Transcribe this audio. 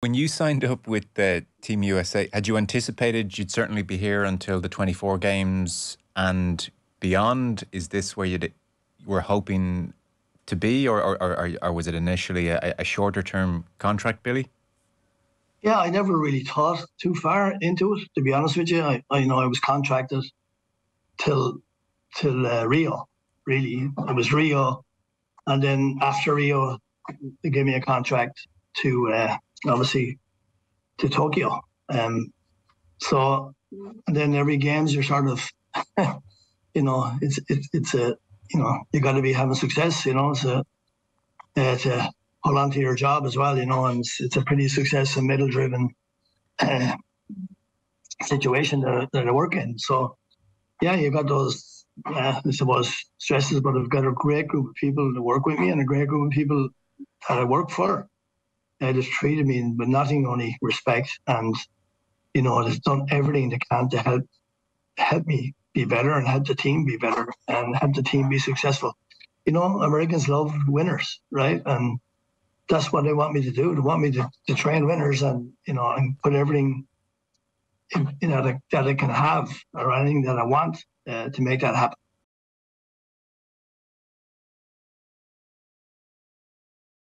When you signed up with the Team USA, had you anticipated you'd certainly be here until the 24 games and beyond? Is this where you were hoping to be, or, or, or, or was it initially a, a shorter term contract, Billy? Yeah, I never really thought too far into it. To be honest with you, I, I you know I was contracted till till uh, Rio. Really, it was Rio, and then after Rio, they gave me a contract to uh, obviously to Tokyo. Um, so and then every games you're sort of, you know, it's it's it's a you know you got to be having success. You know, so uh, to hold on to your job as well. You know, and it's, it's a pretty success and medal driven uh, situation that, that I work in. So yeah, you got those. Uh, I suppose stresses, but I've got a great group of people to work with me and a great group of people that I work for uh, just treated me with nothing only respect and you know has done everything they can to help help me be better and help the team be better and help the team be successful. You know, Americans love winners, right? And that's what they want me to do. They want me to, to train winners and you know and put everything in, you know that, that I can have or anything that I want uh, to make that happen.